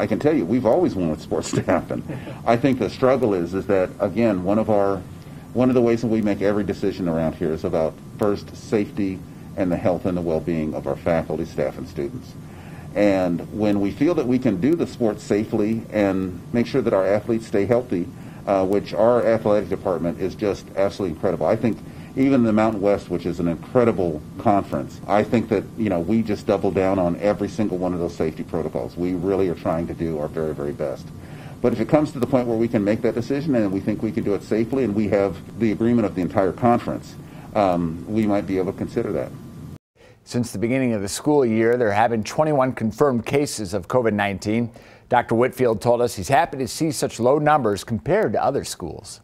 I can tell you, we've always wanted sports to happen. I think the struggle is, is that again, one of our, one of the ways that we make every decision around here is about first safety and the health and the well-being of our faculty, staff, and students. And when we feel that we can do the sport safely and make sure that our athletes stay healthy, uh, which our athletic department is just absolutely incredible. I think even the Mountain West, which is an incredible conference, I think that you know we just double down on every single one of those safety protocols. We really are trying to do our very very best. But if it comes to the point where we can make that decision and we think we can do it safely, and we have the agreement of the entire conference, um, we might be able to consider that. Since the beginning of the school year, there have been 21 confirmed cases of COVID 19. Dr. Whitfield told us he's happy to see such low numbers compared to other schools.